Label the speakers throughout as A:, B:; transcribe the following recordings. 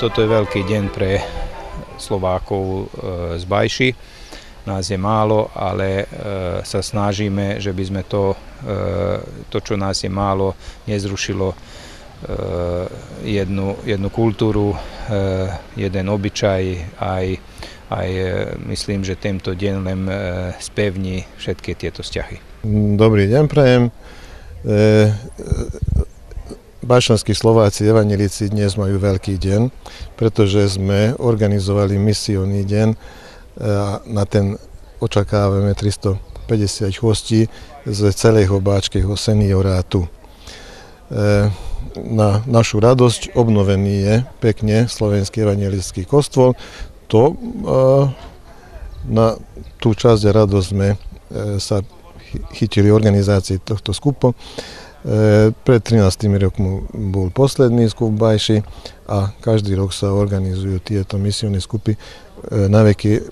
A: Toto je veľký deň pre Slovákov e, z Bajši. Nás je málo, ale e, sa snažíme, že by sme to, e, to čo nás je málo, nezrušilo jednu, jednu kultúru, jeden obyčaj, aj, aj myslím, že tento deň len spevní všetky tieto vzťahy.
B: Dobrý deň, prajem. Bašanskí Slováci, evangelíci dnes majú veľký deň, pretože sme organizovali misiónny deň a na ten očakávame 350 hostí z celého báčkeho seniorátu. E, na našu radosť obnovený je pekne slovenský evangelický kostol. To e, na tú časť radosť sme e, sa chytili organizácii tohto skupu. E, pred 13 rokmi bol posledný skup Bajši a každý rok sa organizujú tieto misiónne skupy e, na veky e,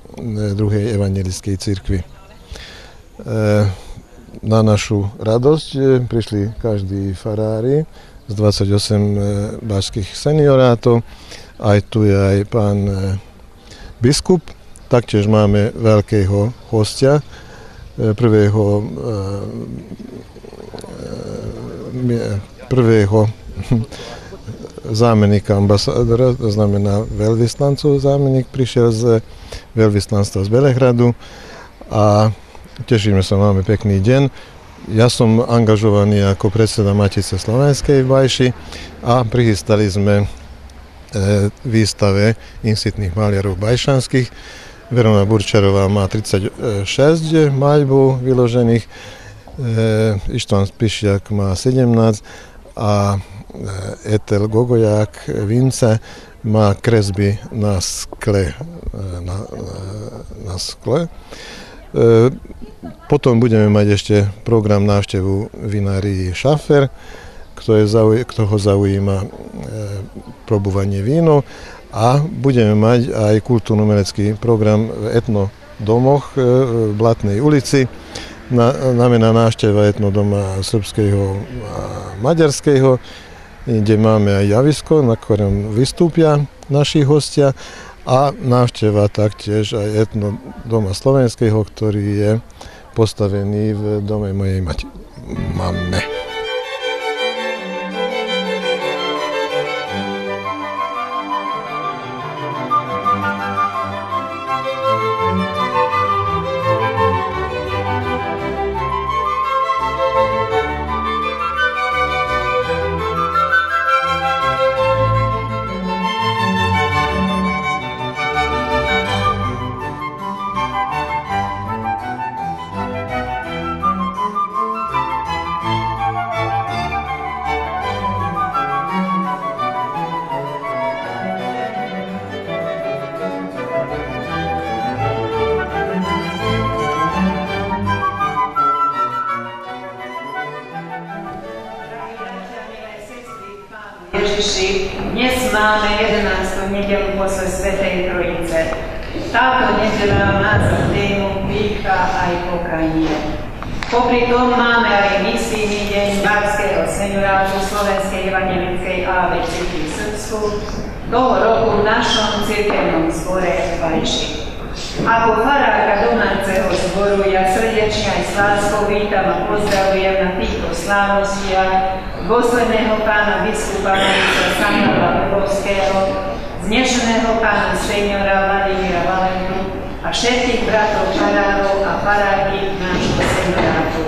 B: druhej evangelickej cirkvi. Na našu radosť prišli každý farári z 28 bašských seniorátov, aj tu je aj pán biskup, taktiež máme veľkého hostia, prvého prvého zámenika ambasádora, to znamená veľvyslancov. Zámenik prišiel z veľvyslanstva z Belehradu a tešíme sa, máme pekný deň. Ja som angažovaný ako predseda Matice Slovenskej v Bajši a prichystali sme e, výstave insitných maliarov bajšanských. Verona Burčarová má 36 maľbov vyložených, E, Ištván Spišiak má 17 a e, Etel Gogoják Vince má kresby na skle. E, na, na skle. Potom budeme mať ešte program návštevu vinárii Šafer, kto, je zauj- kto ho zaujíma e, probovanie vínov a budeme mať aj kultúrno-umelecký program v etnodomoch e, v Blatnej ulici na, znamená návšteva etnodoma srbského a maďarského, kde máme aj javisko, na ktorom vystúpia naši hostia a návšteva taktiež aj etnodoma slovenského, ktorý je postavený v dome mojej mati, mame.
C: Táto nedela má za tému výcha aj pokanie. Popri tom máme aj misijný deň Barského seniorátu Slovenskej evangelickej AV Cirkvi v Srbsku, toho roku v našom cirkevnom zbore v Bajši. Ako farárka domáceho zboru ja srdečne aj s láskou vítam a pozdravujem na týchto slávostiach dôsledného pána biskupa Marica Samuela Pevovského, znešeného pána seniora Vladimíra Valentu a všetkých bratov farárov a farárky nášho seniorátu.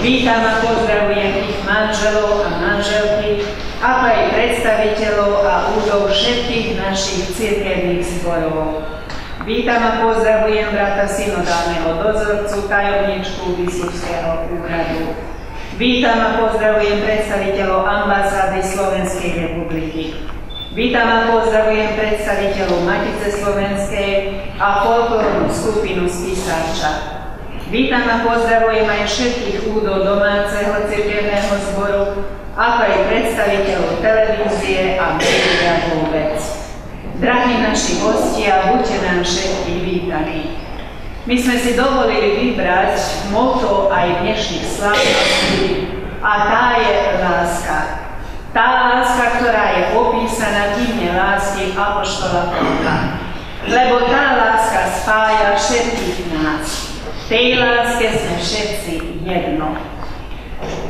C: Vítam a pozdravujem ich manželov a manželky, ako aj predstaviteľov a údov všetkých našich cirkevných zborov. Vítam a pozdravujem brata synodálneho dozorcu, tajomničku biskupského úradu. Vítam a pozdravujem predstaviteľov ambasády Slovenskej republiky. Vítam a pozdravujem predstaviteľov Matice Slovenskej a folklórnu skupinu Spísača. Vítam a pozdravujem aj všetkých údov domáceho cirkevného zboru, ako aj predstaviteľov televízie a média vôbec. Drahí naši hostia, buďte nám všetkých vítaní. My sme si dovolili vybrať moto aj dnešných slavností a tá je láska. Tá láska, ktorá je opísaná v hymne lásky Apoštola Pavla. Lebo tá láska spája všetkých nás. V tej láske sme všetci jedno.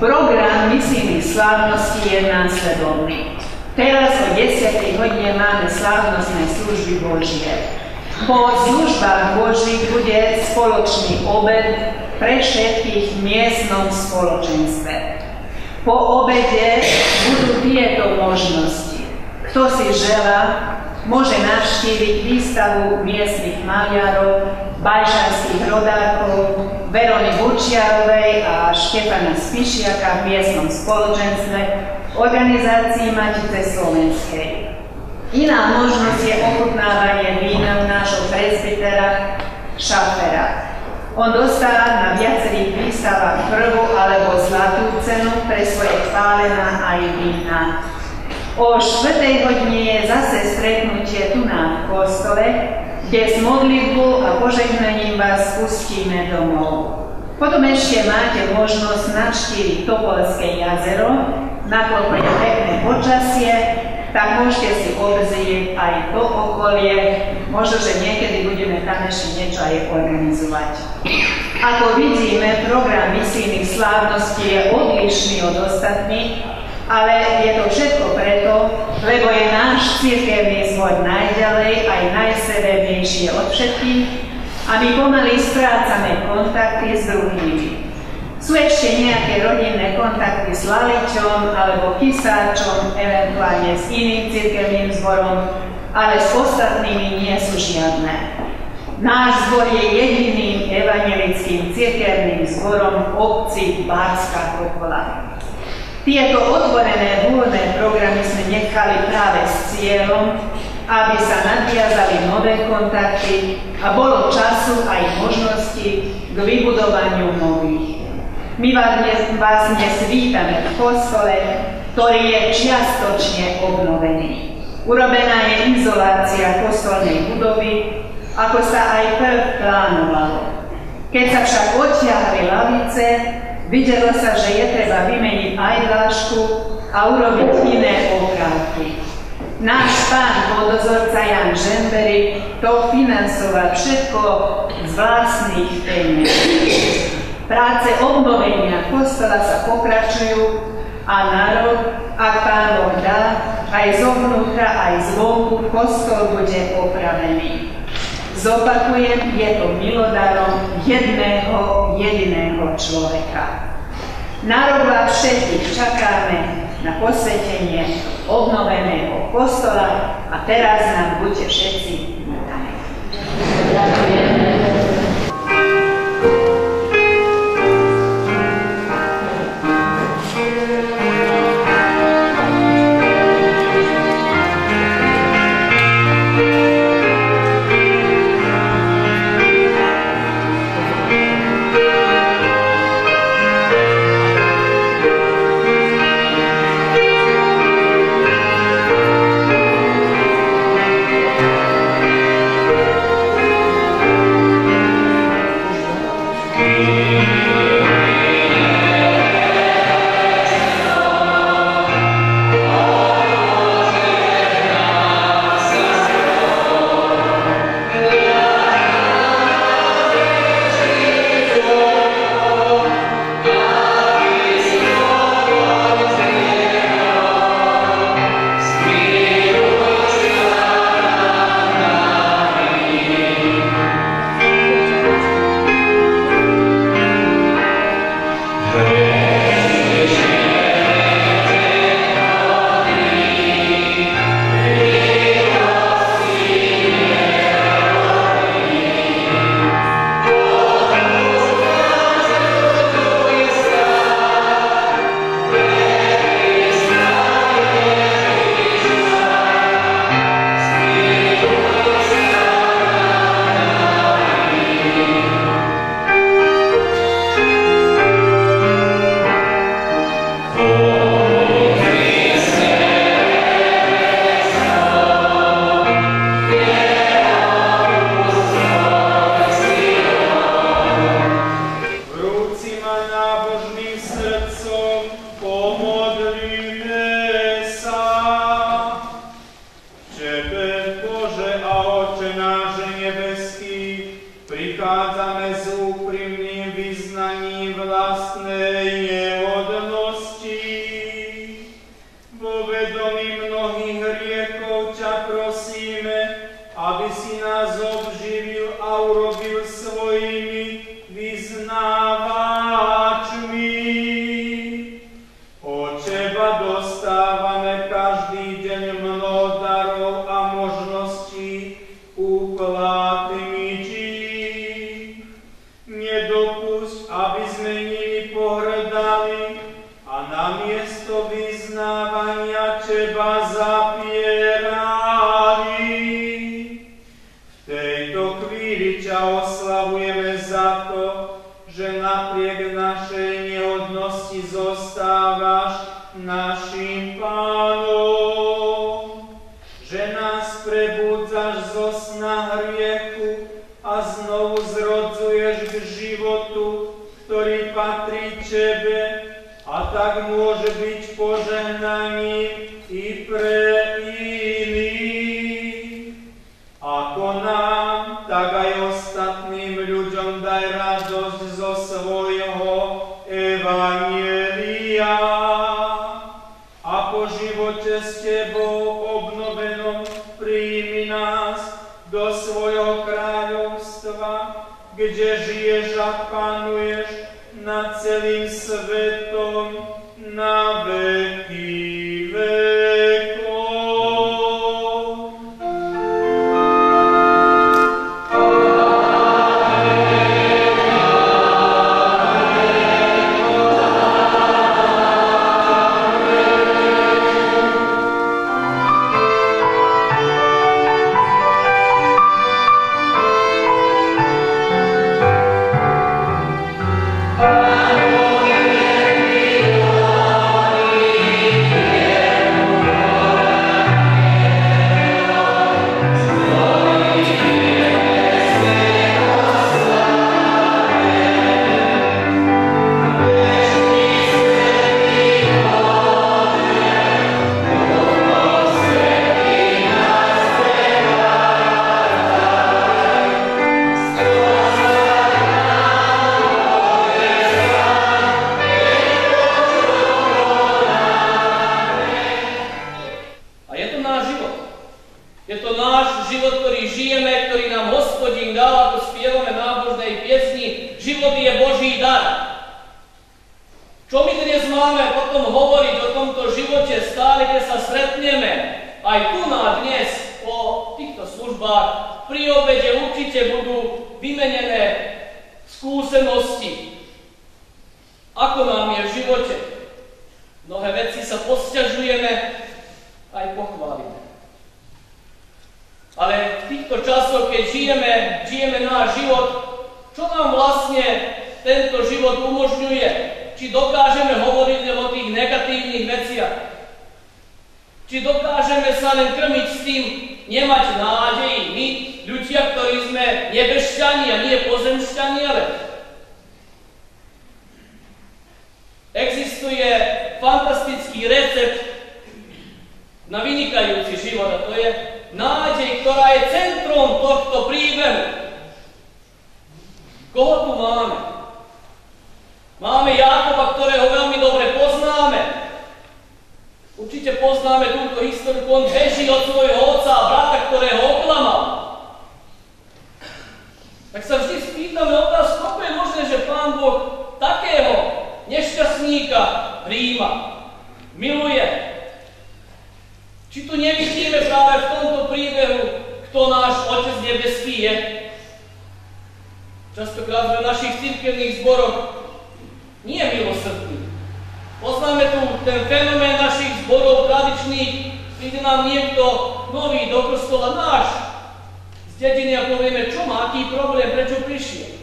C: Program misijných slávností je následovný. Teraz o 10. hodine máme slávnostné služby Božie. Po službách Božích bude spoločný obed pre všetkých v miestnom spoločenstve. Po obede budú tieto možnosti. Kto si žela, môže navštíviť výstavu miestnych maliarov, bajšanských rodákov, Verony Bučiarovej a Štefana Spišiaka v miestnom spoločenstve organizácii Matice Slovenskej. Iná možnosť je ochutnávanie vína nášho presbytera Šafera. On dostáva na viacerých výstavách prvú alebo zlatú cenu pre svoje chválená aj vína. O štvrtej hodine je zase stretnutie tu na kostole, kde s modlitbou a požehnaním vás pustíme domov. Potom ešte máte možnosť navštíviť Topolské jazero, nakoľko je pekné počasie, tak môžete si obzrieť aj to okolie, možno, že niekedy budeme niečo aj organizovať. Ako vidíme, program misijných slávností je odlišný od ostatných, ale je to všetko preto, lebo je náš církevný zbor najďalej aj najsevernejší od všetkých a my pomaly strácame kontakty s druhými. Sú ešte nejaké rodinné s Laličom alebo Kysáčom, eventuálne s iným cirkevným zborom, ale s ostatnými nie sú žiadne. Náš zbor je jediným evangelickým cirkevným zborom obci Bárska Kokola. Tieto otvorené voľné programy sme nechali práve s cieľom, aby sa nadviazali nové kontakty a bolo času aj možnosti k vybudovaniu nových. My vás dnes, vás dnes vítame v kostole, ktorý je čiastočne obnovený. Urobená je izolácia kostolnej budovy, ako sa aj prv plánovalo. Keď sa však odtiahli lavice, videlo sa, že je treba vymeniť aj dlášku a urobiť iné okrátky. Náš pán podozorca Jan Žembery to financoval všetko z vlastných peniazí. Práce obnovenia kostola sa pokračujú a národ, ak Pán Boh dá, aj zovnútra, aj zvonku kostol bude opravený. Zopakujem, je to milodarom jedného jediného človeka. Národ vás všetkých čakáme na posvetenie obnoveného kostola a teraz nám buďte všetci vítaní. Ďakujem.
D: prichádzame s úprimným vyznaním vlastnej kde žiješ a panuješ nad celým svetom
E: dokážeme sa len krmiť s tým, nemať nádej my, ľudia, ktorí sme a nie pozemšťani, ale existuje fantastický recept na vynikajúci život a to je nádej, ktorá je centrom tohto príbehu. Koho tu máme? Máme Jákoba, ktorého veľmi dobre poznáme. Určite poznáme túto históriu, on beží od svojho otca a brata, ktorého oklamal. Tak sa vždy spýtame otázku, ako je možné, že Pán Boh takého nešťastníka príjma, miluje, či tu nevidíme práve v tomto príbehu, kto náš Otec nebeský je? Častokrát v našich církevných zboroch nie milosrdní. Poznáme tu ten fenomén našich zborov tradičných, príde nám niekto nový do kostola náš z dediny a povieme, čo má, aký problém, prečo prišiel.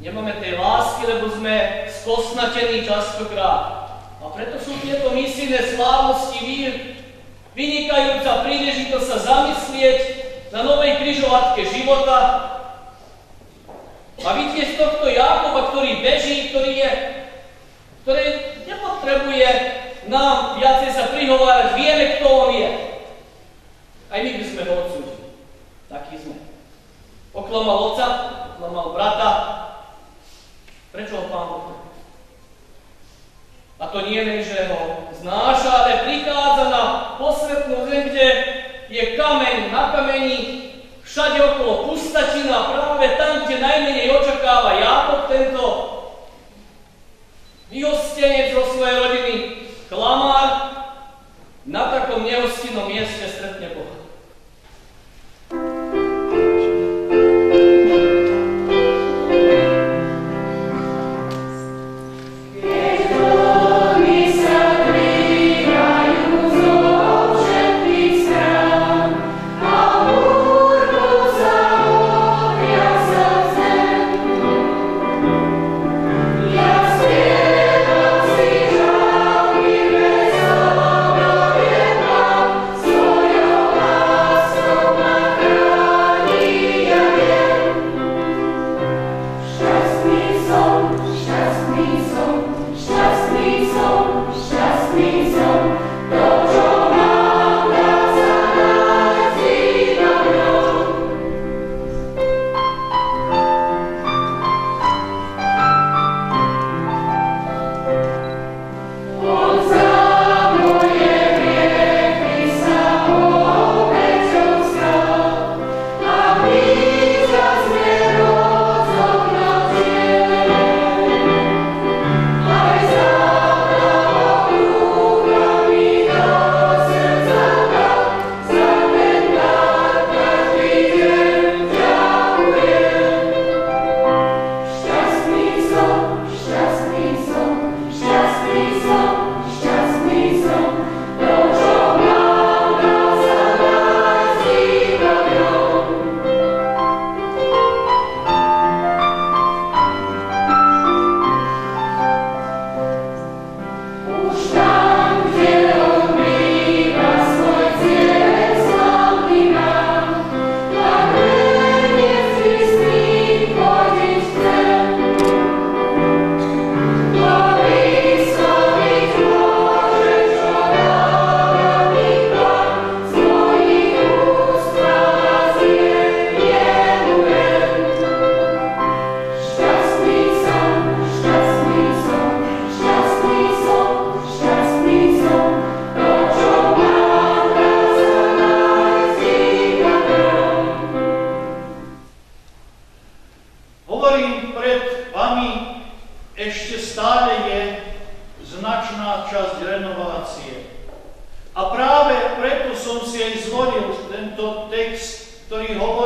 E: Nemáme tej lásky, lebo sme skosnatení častokrát. A preto sú tieto misijné slávnosti vynikajúca príležitosť sa zamyslieť na novej križovatke života a vidieť tohto Jakoba, ktorý beží, ktorý je, ktorý nepotrebuje nám viacej sa prihovárať, vieme, kto on je. Aj my by sme ho odsúdili. Takí sme. Oklamal otca, oklamal brata. Prečo ho pán Boh a to nie len, že ho znáša, ale prichádza na posvetnú zem, kde je kameň na kameni, Všade okolo pustačina, práve tam, kde najmenej očakáva Jákob tento vyhostenec zo svojej rodiny, klamár, na takom nehostinnom mieste stretne Boha.
F: James Hollywood, tento text, ktorý hovorí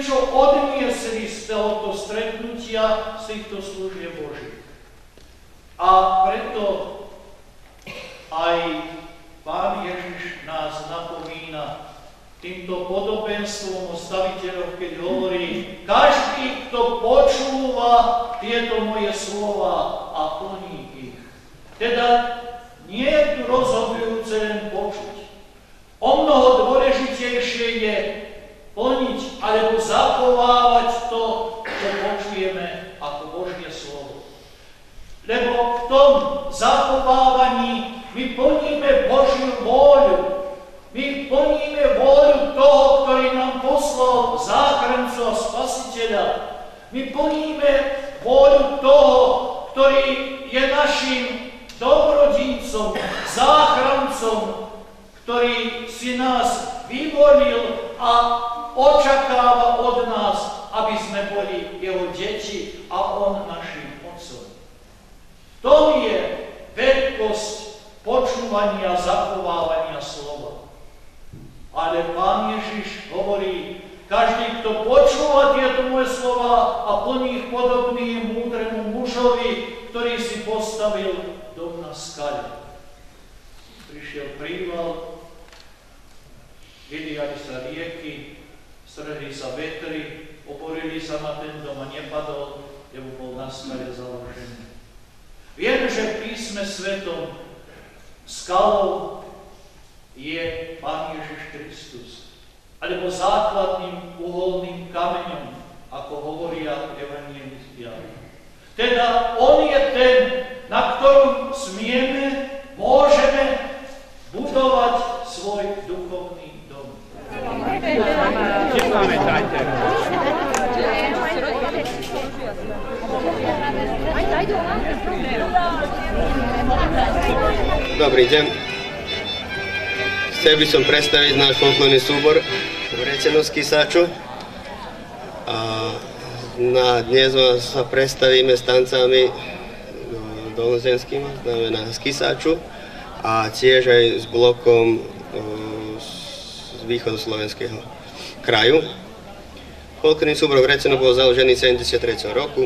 F: niečo odniesli z tohoto stretnutia, z týchto služieb Boží. A preto aj Pán Ježiš nás napomína týmto podobenstvom o staviteľoch, keď hovorí, každý, kto počúva tieto moje slova a plní ich. Teda nie je tu rozhodujúce len počuť. O mnoho dôležitejšie je plniť alebo My plníme vôľu toho, ktorý nám poslal záchrancu a spasiteľa. My plníme vôľu toho, ktorý je našim dobrodincom, záchrancom, ktorý si nás vyvolil a očakáva od nás, aby sme boli jeho deti a on našim otcom. To je veľkosť počúvania, zachovávania slova. Ale Pán Ježiš hovorí, každý, kto počúva tieto moje slova a plní ich podobný múdremu mužovi, ktorý si postavil dom na skale. Prišiel príval, vyliali sa rieky, strhli sa vetry, oporili sa na ten dom a nepadol, lebo bol na skale založený. Viem, že písme svetom skalou je Pán Ježiš Kristus alebo základným uholným kameňom, ako hovoria evangelistia. Teda On je ten, na ktorom smieme, môžeme budovať svoj duchovný dom.
G: Dobrý deň. Chcel by som predstaviť náš folklórny súbor Vrecenosť Kisáču. A na dnes sa predstavíme s tancami dolnozenskými, znamená z Kisáču a tiež aj s blokom z východoslovenského kraju. Folklórny súbor Vreceno bol založený 73. roku,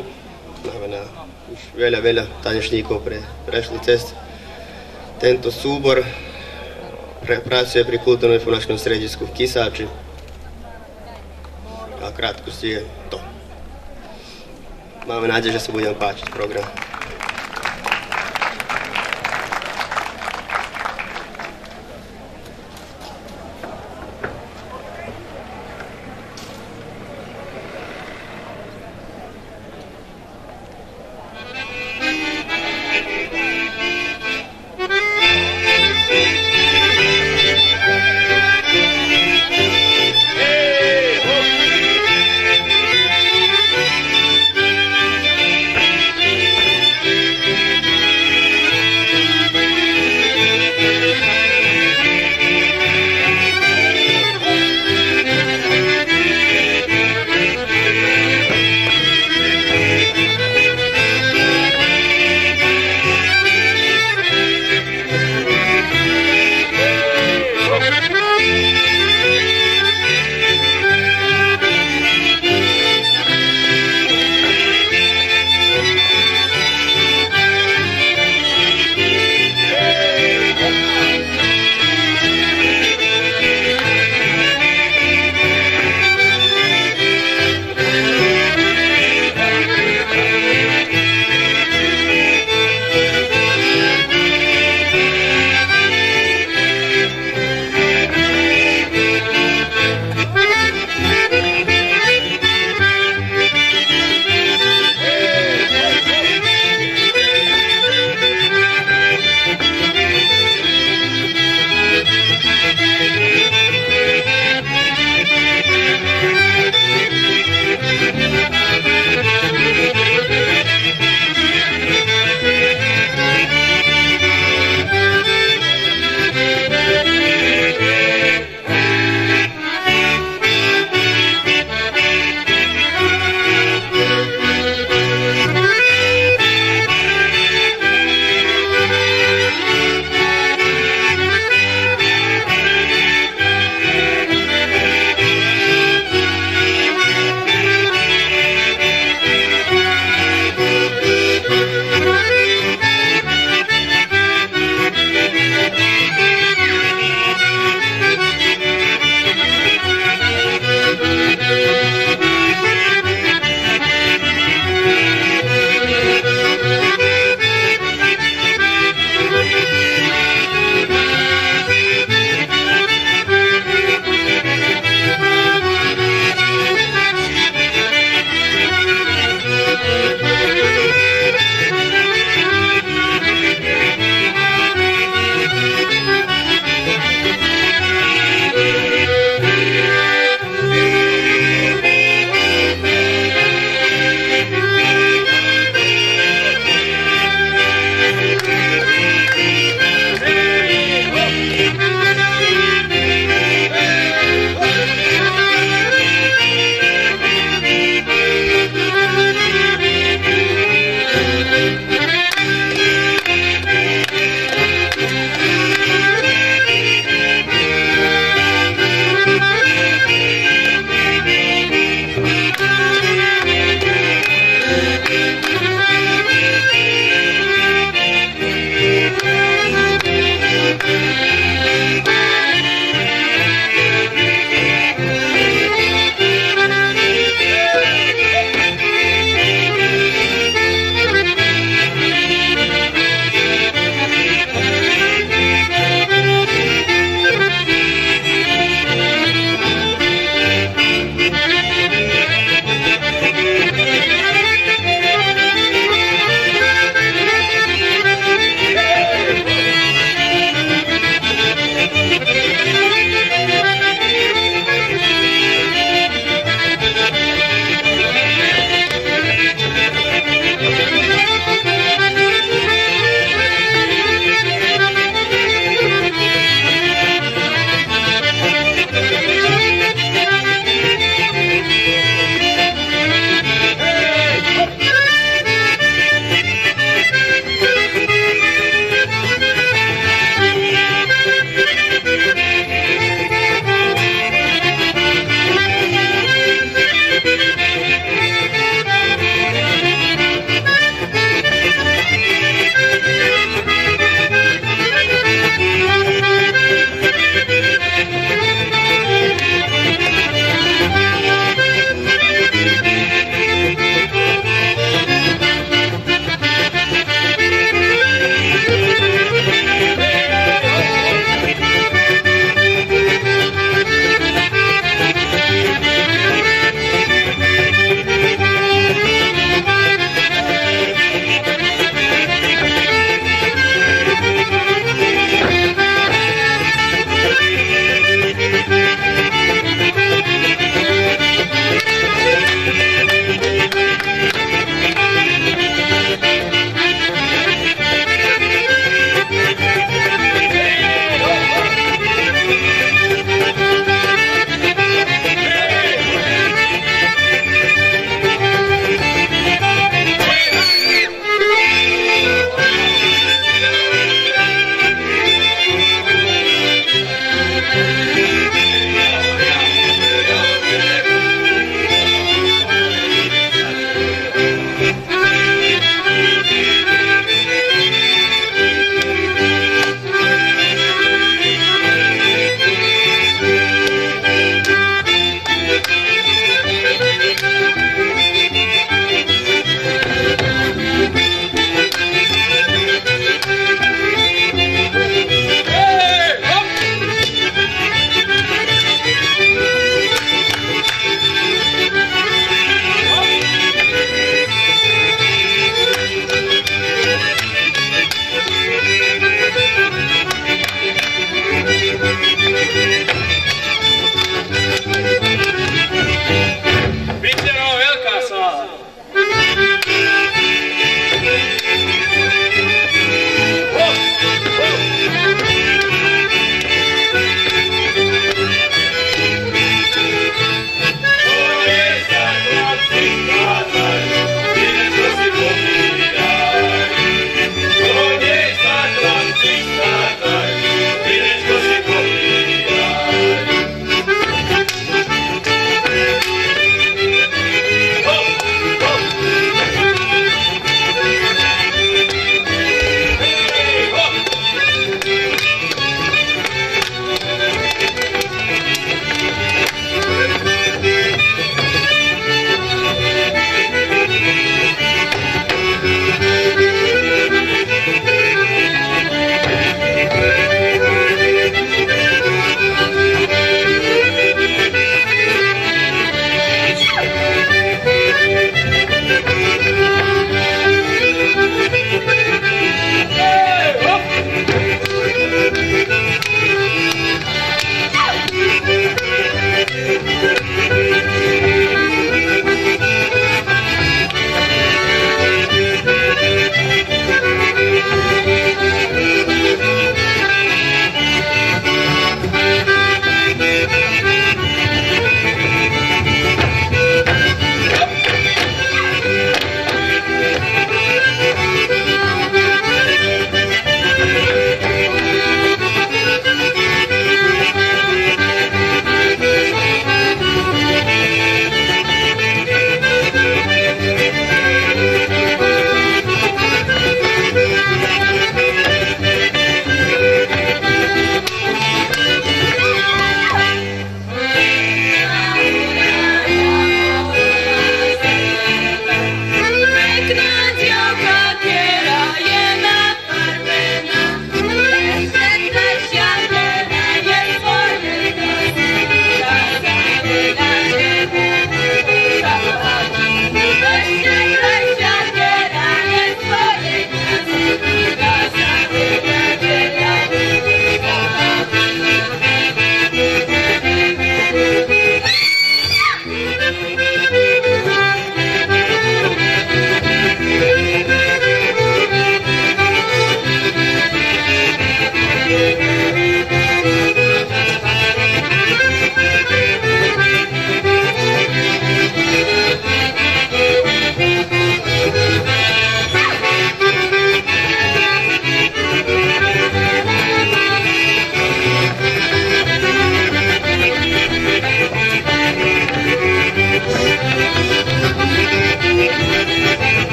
G: znamená už veľa, veľa tanečníkov pre, prešli cez tento súbor pracuje pri kultúrnom informačnom stredisku v Kisáči. A krátkosti je to. Máme nádej, že sa budem páčiť program.